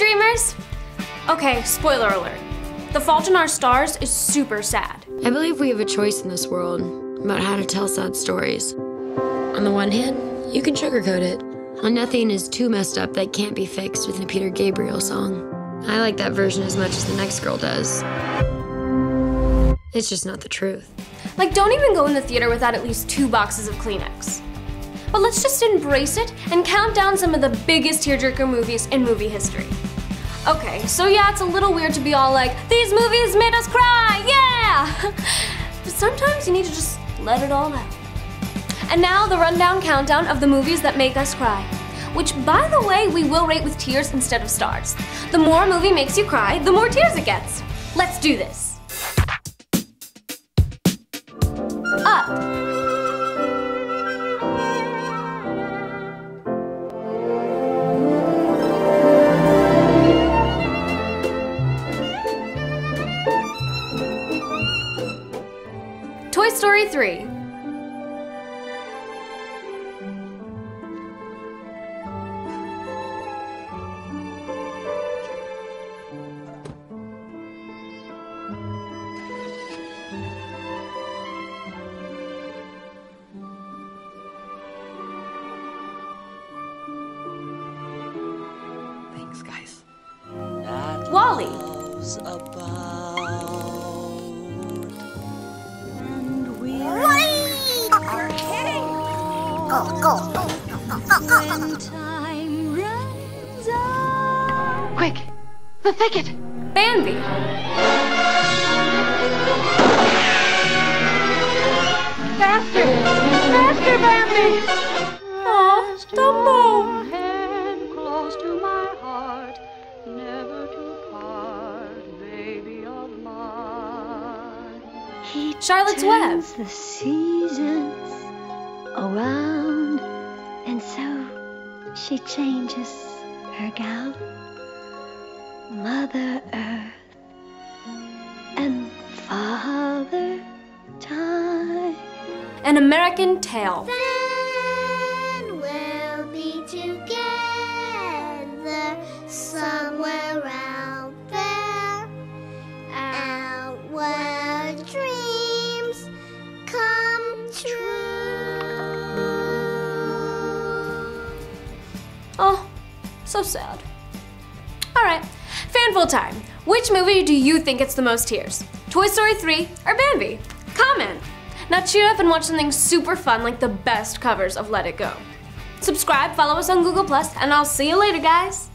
dreamers! Okay, spoiler alert. The Fault in Our Stars is super sad. I believe we have a choice in this world about how to tell sad stories. On the one hand, you can sugarcoat it. And nothing is too messed up that can't be fixed with a Peter Gabriel song. I like that version as much as the next girl does. It's just not the truth. Like, don't even go in the theater without at least two boxes of Kleenex. But let's just embrace it and count down some of the biggest tearjerker movies in movie history. Okay, so yeah, it's a little weird to be all like, these movies made us cry, yeah! but sometimes you need to just let it all out. And now the rundown countdown of the movies that make us cry. Which, by the way, we will rate with tears instead of stars. The more a movie makes you cry, the more tears it gets. Let's do this. Toy Story 3. Thanks, guys. WALL-E. Go, go, go, go, go, go, time runs out. Quick! The thicket! Bambi. Faster! Faster, Bambi! Aw, Dumbo. Hand close to my heart, never to part, baby of mine. He Charlotte's Web. the seasons around, and so she changes her gown. Mother Earth and Father Time. An American Tail. Oh, so sad. All right, fanful time. Which movie do you think gets the most tears? Toy Story 3 or Bambi? Comment. Now cheer up and watch something super fun like the best covers of Let It Go. Subscribe, follow us on Google Plus, and I'll see you later, guys.